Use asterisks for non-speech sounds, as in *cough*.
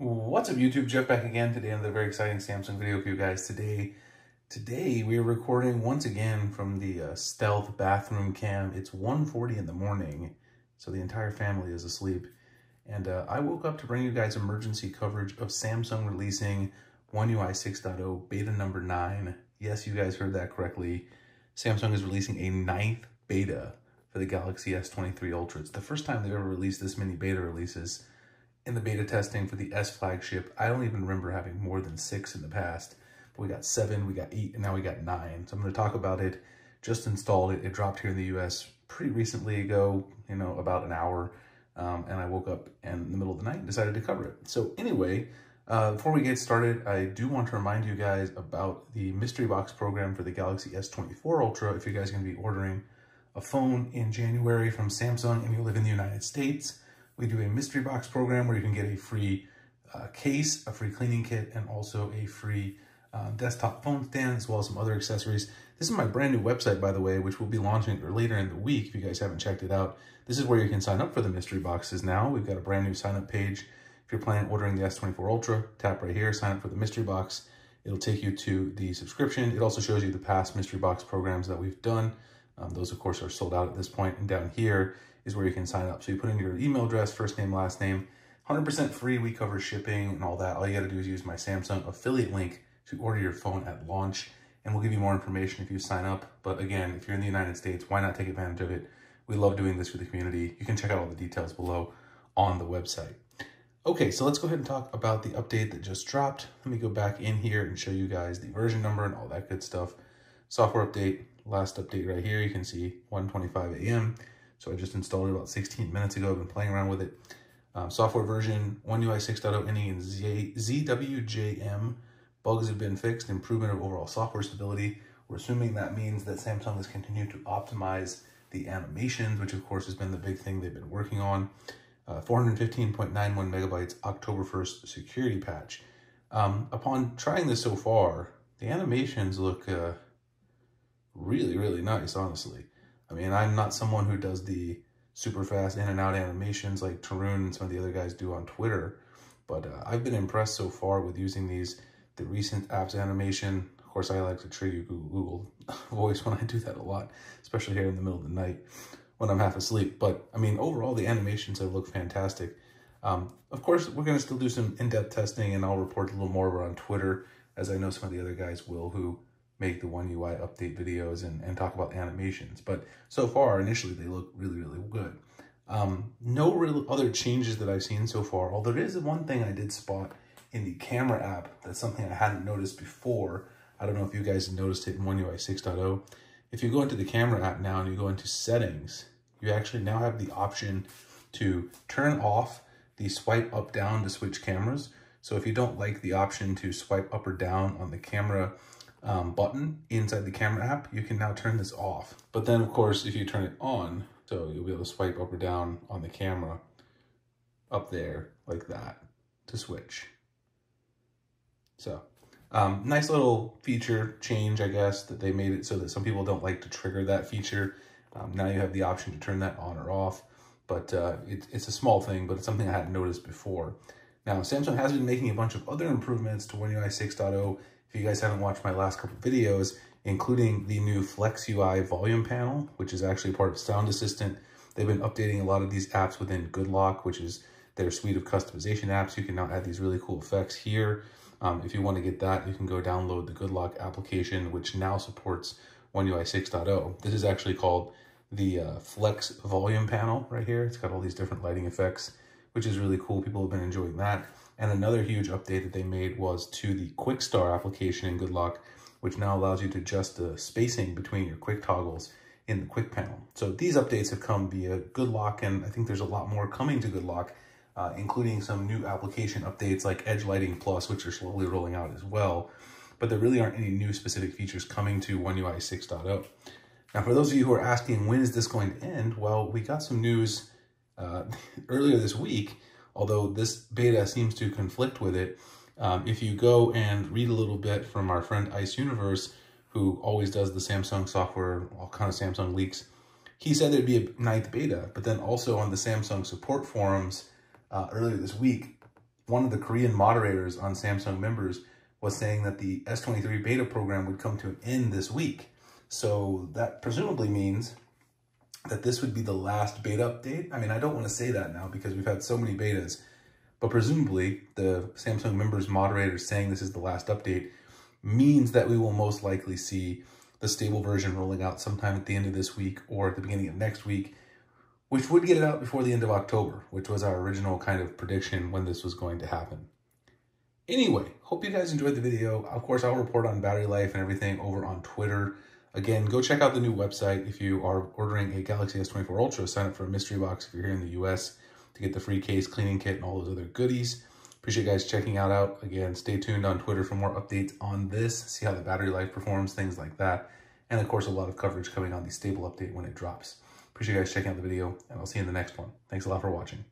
What's up YouTube? Jeff back again today another very exciting Samsung video for you guys today. Today we are recording once again from the uh, stealth bathroom cam. It's 1.40 in the morning, so the entire family is asleep. And uh, I woke up to bring you guys emergency coverage of Samsung releasing One UI 6.0 beta number 9. Yes, you guys heard that correctly. Samsung is releasing a ninth beta for the Galaxy S23 Ultra. It's the first time they've ever released this many beta releases in the beta testing for the S flagship, I don't even remember having more than six in the past. But we got seven, we got eight, and now we got nine. So I'm going to talk about it. Just installed it. It dropped here in the US pretty recently ago, you know, about an hour. Um, and I woke up in the middle of the night and decided to cover it. So anyway, uh, before we get started, I do want to remind you guys about the mystery box program for the Galaxy S24 Ultra. If you guys are going to be ordering a phone in January from Samsung and you live in the United States, we do a mystery box program where you can get a free uh, case, a free cleaning kit, and also a free uh, desktop phone stand, as well as some other accessories. This is my brand new website, by the way, which we'll be launching later in the week if you guys haven't checked it out. This is where you can sign up for the mystery boxes now. We've got a brand new sign up page. If you're planning on ordering the S24 Ultra, tap right here, sign up for the mystery box. It'll take you to the subscription. It also shows you the past mystery box programs that we've done. Um, those, of course, are sold out at this point. And down here is where you can sign up. So you put in your email address, first name, last name, 100% free. We cover shipping and all that. All you got to do is use my Samsung affiliate link to order your phone at launch. And we'll give you more information if you sign up. But again, if you're in the United States, why not take advantage of it? We love doing this for the community. You can check out all the details below on the website. Okay, so let's go ahead and talk about the update that just dropped. Let me go back in here and show you guys the version number and all that good stuff. Software update, last update right here, you can see 1.25 a.m. So I just installed it about 16 minutes ago. I've been playing around with it. Um, software version, One UI 6.0 ending in Z ZWJM. Bugs have been fixed, improvement of overall software stability. We're assuming that means that Samsung has continued to optimize the animations, which of course has been the big thing they've been working on. Uh, 415.91 megabytes October 1st security patch. Um, upon trying this so far, the animations look uh, really, really nice, honestly. I mean, I'm not someone who does the super fast in and out animations like Tarun and some of the other guys do on Twitter, but uh, I've been impressed so far with using these, the recent apps animation. Of course, I like to trigger Google *laughs* voice when I do that a lot, especially here in the middle of the night when I'm half asleep. But I mean, overall, the animations have looked fantastic. Um, of course, we're going to still do some in-depth testing and I'll report a little more on Twitter, as I know some of the other guys will who make the One UI update videos and, and talk about animations. But so far, initially, they look really, really good. Um, no real other changes that I've seen so far, although there is one thing I did spot in the camera app that's something I hadn't noticed before. I don't know if you guys noticed it in One UI 6.0. If you go into the camera app now and you go into settings, you actually now have the option to turn off the swipe up down to switch cameras. So if you don't like the option to swipe up or down on the camera um, button inside the camera app, you can now turn this off. But then of course, if you turn it on, so you'll be able to swipe up or down on the camera up there like that to switch. So um, nice little feature change, I guess, that they made it so that some people don't like to trigger that feature. Um, now you have the option to turn that on or off, but uh, it, it's a small thing, but it's something I hadn't noticed before. Now, Samsung has been making a bunch of other improvements to One UI 6.0 if you guys haven't watched my last couple videos, including the new Flex UI volume panel, which is actually part of Sound Assistant. They've been updating a lot of these apps within GoodLock, which is their suite of customization apps. You can now add these really cool effects here. Um, if you want to get that, you can go download the GoodLock application, which now supports One UI 6.0. This is actually called the uh, Flex Volume Panel right here. It's got all these different lighting effects, which is really cool. People have been enjoying that. And another huge update that they made was to the Quick Star application in Good GoodLock, which now allows you to adjust the spacing between your quick toggles in the quick panel. So these updates have come via Good GoodLock, and I think there's a lot more coming to GoodLock, uh, including some new application updates like Edge Lighting Plus, which are slowly rolling out as well. But there really aren't any new specific features coming to One UI 6.0. Now, for those of you who are asking, when is this going to end? Well, we got some news uh, *laughs* earlier this week although this beta seems to conflict with it. Um, if you go and read a little bit from our friend Ice Universe, who always does the Samsung software, all kind of Samsung leaks, he said there'd be a ninth beta, but then also on the Samsung support forums uh, earlier this week, one of the Korean moderators on Samsung members was saying that the S23 beta program would come to an end this week. So that presumably means that this would be the last beta update. I mean, I don't want to say that now because we've had so many betas, but presumably the Samsung members moderator saying this is the last update means that we will most likely see the stable version rolling out sometime at the end of this week or at the beginning of next week, which would get it out before the end of October, which was our original kind of prediction when this was going to happen. Anyway, hope you guys enjoyed the video. Of course, I'll report on battery life and everything over on Twitter. Again, go check out the new website if you are ordering a Galaxy S24 Ultra. Sign up for a mystery box if you're here in the US to get the free case, cleaning kit, and all those other goodies. Appreciate you guys checking out out. Again, stay tuned on Twitter for more updates on this, see how the battery life performs, things like that. And of course, a lot of coverage coming on the stable update when it drops. Appreciate you guys checking out the video, and I'll see you in the next one. Thanks a lot for watching.